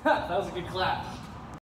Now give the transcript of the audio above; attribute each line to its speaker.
Speaker 1: that was a good clap.